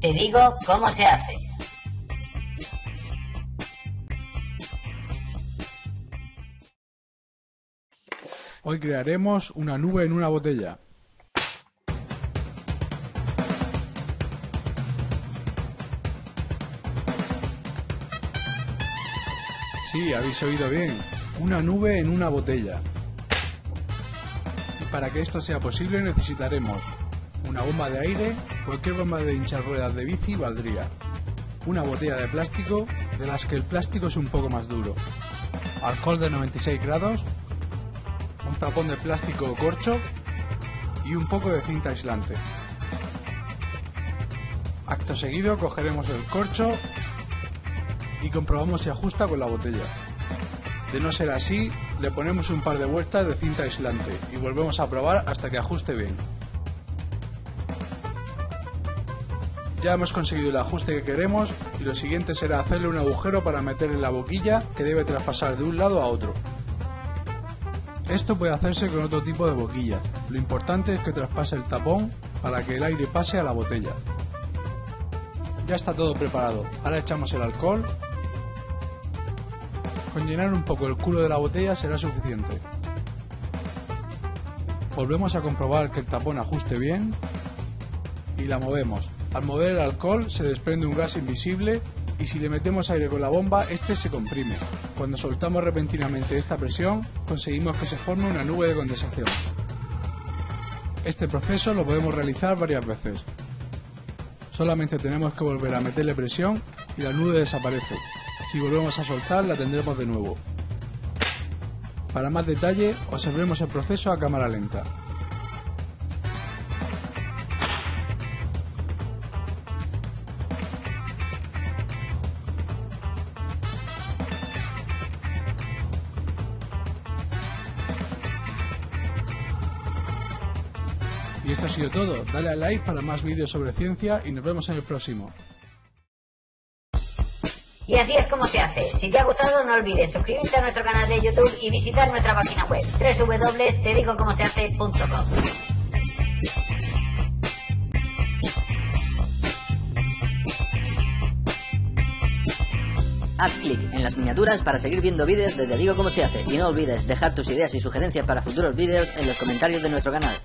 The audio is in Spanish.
Te digo cómo se hace. Hoy crearemos una nube en una botella. Sí, habéis oído bien. Una nube en una botella. Y para que esto sea posible necesitaremos una bomba de aire, cualquier bomba de hinchar ruedas de bici valdría. Una botella de plástico, de las que el plástico es un poco más duro. Alcohol de 96 grados, un tapón de plástico o corcho y un poco de cinta aislante. Acto seguido cogeremos el corcho y comprobamos si ajusta con la botella. De no ser así, le ponemos un par de vueltas de cinta aislante y volvemos a probar hasta que ajuste bien. Ya hemos conseguido el ajuste que queremos y lo siguiente será hacerle un agujero para meter en la boquilla que debe traspasar de un lado a otro. Esto puede hacerse con otro tipo de boquilla. Lo importante es que traspase el tapón para que el aire pase a la botella. Ya está todo preparado. Ahora echamos el alcohol con llenar un poco el culo de la botella será suficiente. Volvemos a comprobar que el tapón ajuste bien y la movemos. Al mover el alcohol se desprende un gas invisible y si le metemos aire con la bomba, este se comprime. Cuando soltamos repentinamente esta presión, conseguimos que se forme una nube de condensación. Este proceso lo podemos realizar varias veces. Solamente tenemos que volver a meterle presión y la nube desaparece. Si volvemos a soltar, la tendremos de nuevo. Para más detalle, observemos el proceso a cámara lenta. Esto ha sido todo. Dale a like para más vídeos sobre ciencia y nos vemos en el próximo. Y así es como se hace. Si te ha gustado, no olvides suscribirte a nuestro canal de YouTube y visitar nuestra página web www.tedigocomosehace.com. Haz clic en las miniaturas para seguir viendo vídeos de Te digo cómo se hace y no olvides dejar tus ideas y sugerencias para futuros vídeos en los comentarios de nuestro canal.